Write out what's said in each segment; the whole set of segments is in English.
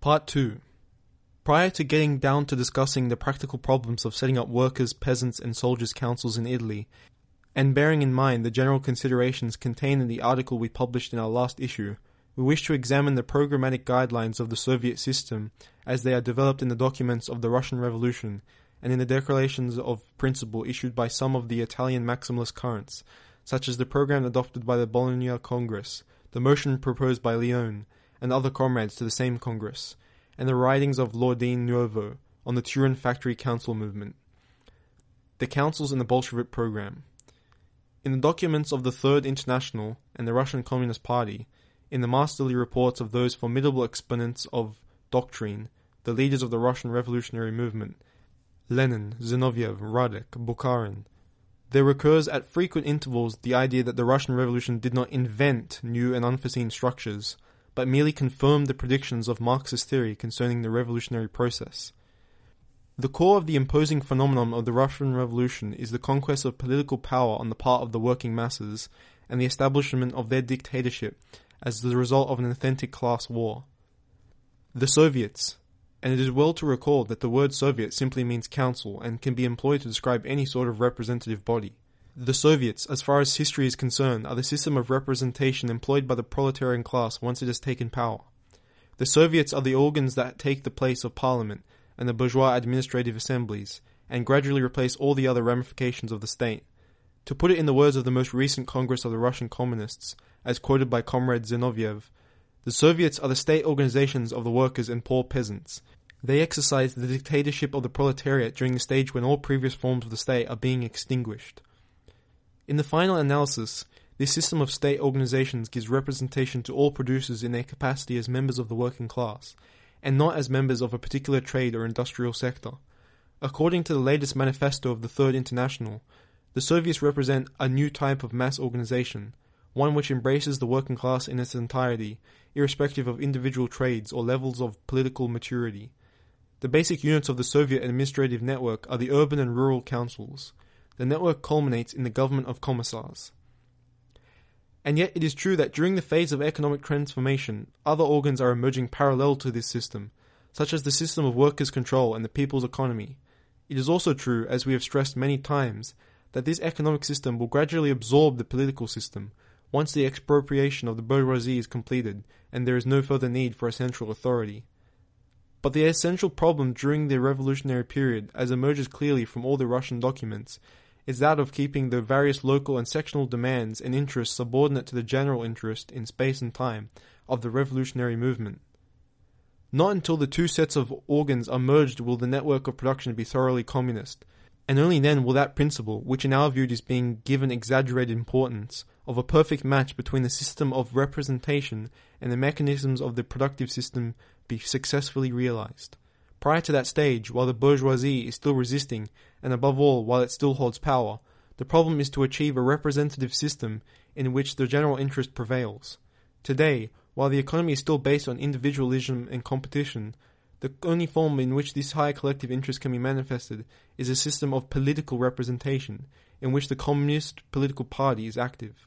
Part 2 Prior to getting down to discussing the practical problems of setting up workers, peasants, and soldiers' councils in Italy, and bearing in mind the general considerations contained in the article we published in our last issue, we wish to examine the programmatic guidelines of the Soviet system as they are developed in the documents of the Russian Revolution and in the declarations of principle issued by some of the Italian maximalist currents, such as the program adopted by the Bologna Congress, the motion proposed by Leone, and other comrades to the same Congress, and the writings of L'Ordine Nuovo on the Turin Factory Council movement. The councils in the Bolshevik program. In the documents of the Third International and the Russian Communist Party, in the masterly reports of those formidable exponents of doctrine, the leaders of the Russian revolutionary movement, Lenin, Zinoviev, Radek, Bukharin, there recurs at frequent intervals the idea that the Russian Revolution did not invent new and unforeseen structures, but merely confirmed the predictions of Marxist theory concerning the revolutionary process. The core of the imposing phenomenon of the Russian Revolution is the conquest of political power on the part of the working masses and the establishment of their dictatorship as the result of an authentic class war. The Soviets, and it is well to recall that the word Soviet simply means council and can be employed to describe any sort of representative body. The Soviets, as far as history is concerned, are the system of representation employed by the proletarian class once it has taken power. The Soviets are the organs that take the place of parliament and the bourgeois administrative assemblies, and gradually replace all the other ramifications of the state. To put it in the words of the most recent Congress of the Russian Communists, as quoted by Comrade Zinoviev, the Soviets are the state organizations of the workers and poor peasants. They exercise the dictatorship of the proletariat during the stage when all previous forms of the state are being extinguished. In the final analysis, this system of state organizations gives representation to all producers in their capacity as members of the working class, and not as members of a particular trade or industrial sector. According to the latest manifesto of the Third International, the Soviets represent a new type of mass organization, one which embraces the working class in its entirety, irrespective of individual trades or levels of political maturity. The basic units of the Soviet administrative network are the urban and rural councils the network culminates in the government of commissars. And yet it is true that during the phase of economic transformation, other organs are emerging parallel to this system, such as the system of workers' control and the people's economy. It is also true, as we have stressed many times, that this economic system will gradually absorb the political system once the expropriation of the bourgeoisie is completed and there is no further need for a central authority. But the essential problem during the revolutionary period, as emerges clearly from all the Russian documents, is that of keeping the various local and sectional demands and interests subordinate to the general interest in space and time of the revolutionary movement. Not until the two sets of organs are merged will the network of production be thoroughly communist, and only then will that principle, which in our view is being given exaggerated importance, of a perfect match between the system of representation and the mechanisms of the productive system be successfully realized. Prior to that stage, while the bourgeoisie is still resisting, and above all, while it still holds power, the problem is to achieve a representative system in which the general interest prevails. Today, while the economy is still based on individualism and competition, the only form in which this higher collective interest can be manifested is a system of political representation, in which the Communist political party is active.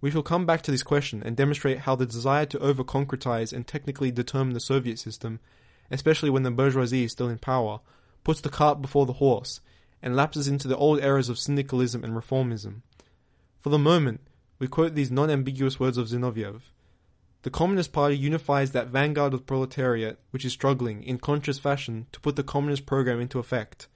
We shall come back to this question and demonstrate how the desire to over concretize and technically determine the Soviet system especially when the bourgeoisie is still in power, puts the cart before the horse, and lapses into the old errors of syndicalism and reformism. For the moment, we quote these non ambiguous words of Zinoviev. The Communist Party unifies that vanguard of proletariat which is struggling, in conscious fashion, to put the Communist program into effect.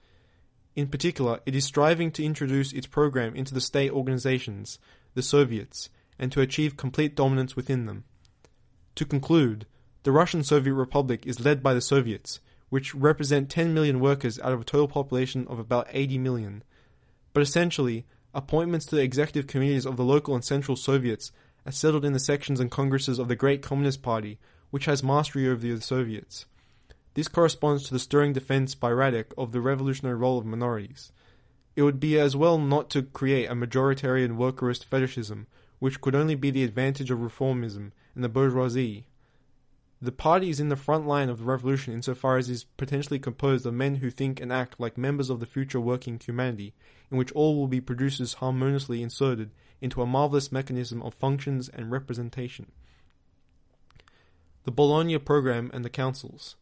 In particular, it is striving to introduce its program into the state organizations, the Soviets, and to achieve complete dominance within them. To conclude, the Russian Soviet Republic is led by the Soviets, which represent 10 million workers out of a total population of about 80 million. But essentially, appointments to the executive committees of the local and central Soviets are settled in the sections and congresses of the Great Communist Party, which has mastery over the Soviets. This corresponds to the stirring defense by Radek of the revolutionary role of minorities. It would be as well not to create a majoritarian workerist fetishism, which could only be the advantage of reformism and the bourgeoisie, the party is in the front line of the revolution insofar as it is potentially composed of men who think and act like members of the future working humanity, in which all will be producers harmoniously inserted into a marvelous mechanism of functions and representation. the Bologna program and the councils.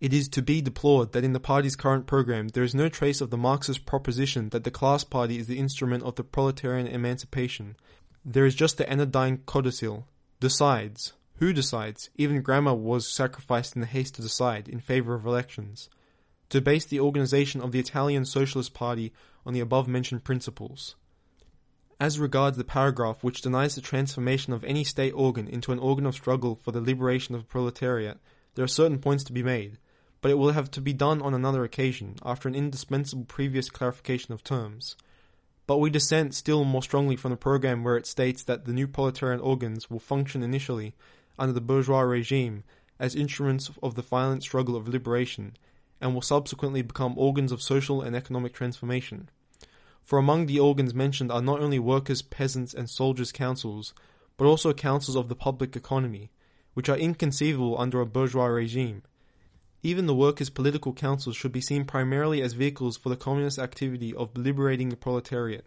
It is to be deplored that in the party's current program there is no trace of the Marxist proposition that the class party is the instrument of the proletarian emancipation. There is just the anodyne codicil. Decides. Who decides? Even grammar was sacrificed in the haste to decide in favor of elections. To base the organization of the Italian Socialist Party on the above mentioned principles. As regards the paragraph which denies the transformation of any state organ into an organ of struggle for the liberation of the proletariat, there are certain points to be made but it will have to be done on another occasion, after an indispensable previous clarification of terms. But we dissent still more strongly from the program where it states that the new proletarian organs will function initially, under the bourgeois regime, as instruments of the violent struggle of liberation, and will subsequently become organs of social and economic transformation. For among the organs mentioned are not only workers', peasants', and soldiers' councils, but also councils of the public economy, which are inconceivable under a bourgeois regime, even the workers' political councils should be seen primarily as vehicles for the communist activity of liberating the proletariat.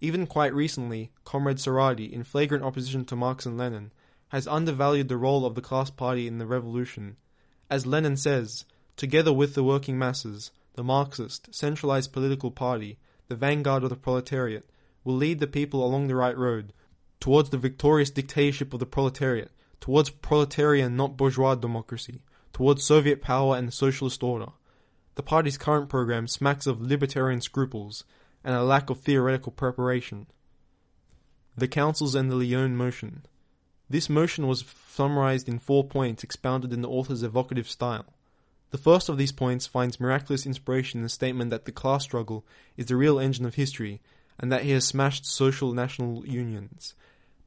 Even quite recently, Comrade Serrati, in flagrant opposition to Marx and Lenin, has undervalued the role of the class party in the revolution. As Lenin says, together with the working masses, the Marxist, centralized political party, the vanguard of the proletariat, will lead the people along the right road, towards the victorious dictatorship of the proletariat, towards proletarian, not bourgeois democracy, towards Soviet power and socialist order. The party's current program smacks of libertarian scruples and a lack of theoretical preparation. The Councils and the Leone Motion. This motion was summarized in four points expounded in the author's evocative style. The first of these points finds miraculous inspiration in the statement that the class struggle is the real engine of history and that he has smashed social national unions.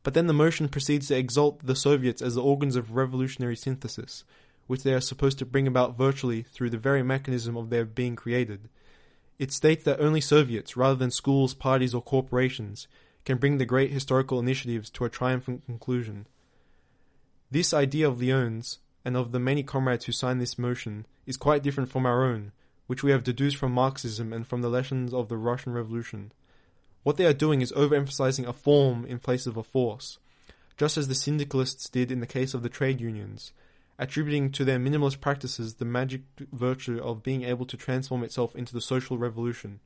But then the motion proceeds to exalt the Soviets as the organs of revolutionary synthesis, which they are supposed to bring about virtually through the very mechanism of their being created. It states that only Soviets, rather than schools, parties, or corporations, can bring the great historical initiatives to a triumphant conclusion. This idea of Leone's, and of the many comrades who signed this motion, is quite different from our own, which we have deduced from Marxism and from the lessons of the Russian Revolution. What they are doing is overemphasizing a form in place of a force, just as the syndicalists did in the case of the trade unions, attributing to their minimalist practices the magic virtue of being able to transform itself into the social revolution.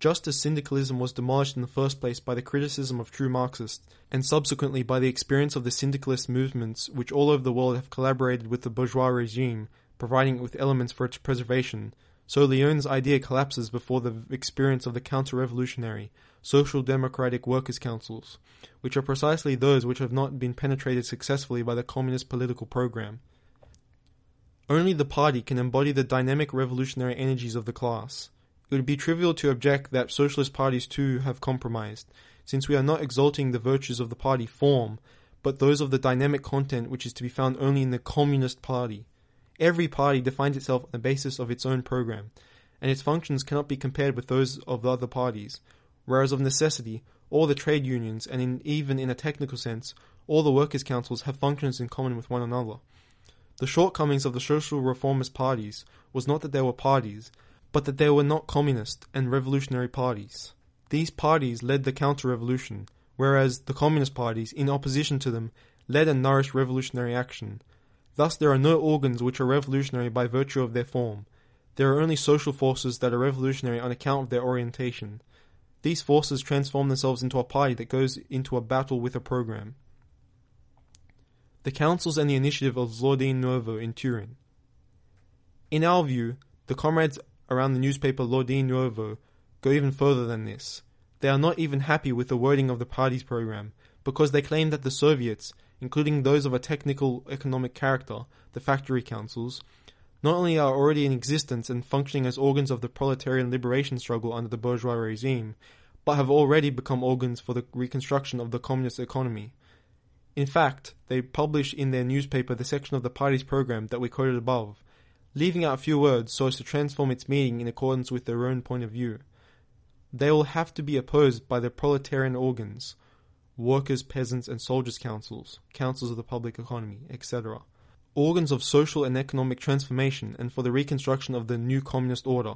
Just as syndicalism was demolished in the first place by the criticism of true Marxists, and subsequently by the experience of the syndicalist movements which all over the world have collaborated with the bourgeois regime, providing it with elements for its preservation, so Leone's idea collapses before the experience of the counter-revolutionary, social democratic workers' councils, which are precisely those which have not been penetrated successfully by the communist political program. Only the party can embody the dynamic revolutionary energies of the class. It would be trivial to object that socialist parties too have compromised, since we are not exalting the virtues of the party form, but those of the dynamic content which is to be found only in the Communist Party. Every party defines itself on the basis of its own program, and its functions cannot be compared with those of the other parties, whereas of necessity, all the trade unions, and in, even in a technical sense, all the workers' councils have functions in common with one another. The shortcomings of the social reformist parties was not that they were parties, but that they were not communist and revolutionary parties. These parties led the counter-revolution, whereas the communist parties, in opposition to them, led and nourished revolutionary action, Thus, there are no organs which are revolutionary by virtue of their form. There are only social forces that are revolutionary on account of their orientation. These forces transform themselves into a party that goes into a battle with a program. The councils and the initiative of L'Ordine Nuovo in Turin. In our view, the comrades around the newspaper L'Ordine Nuovo go even further than this. They are not even happy with the wording of the party's program, because they claim that the Soviets, including those of a technical economic character, the factory councils, not only are already in existence and functioning as organs of the proletarian liberation struggle under the bourgeois regime, but have already become organs for the reconstruction of the communist economy. In fact, they publish in their newspaper the section of the party's program that we quoted above, leaving out a few words so as to transform its meaning in accordance with their own point of view. They will have to be opposed by the proletarian organs, workers, peasants, and soldiers' councils, councils of the public economy, etc. Organs of social and economic transformation and for the reconstruction of the new communist order.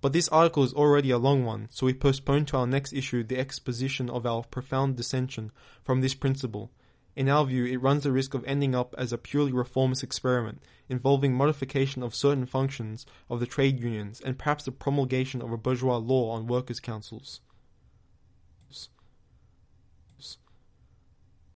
But this article is already a long one, so we postpone to our next issue the exposition of our profound dissension from this principle, in our view, it runs the risk of ending up as a purely reformist experiment, involving modification of certain functions of the trade unions and perhaps the promulgation of a bourgeois law on workers' councils.